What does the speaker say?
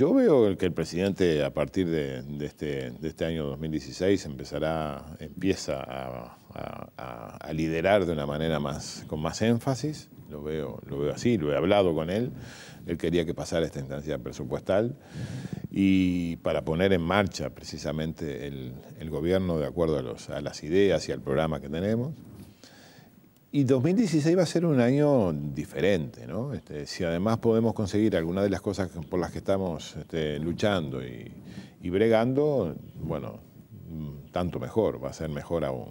Yo veo que el presidente a partir de, este, de este, año 2016 empezará, empieza a, liderar de una manera más, con más énfasis, lo veo, lo veo así, lo he hablado con él, él quería que pasara esta instancia presupuestal. Y para poner en marcha precisamente el, gobierno de acuerdo a, los, a las ideas y al programa que tenemos. Y 2016 va a ser un año diferente, ¿no? Este, si además podemos conseguir algunas de las cosas por las que estamos este, luchando y, y, bregando, bueno, mm, tanto mejor, va a ser mejor aún.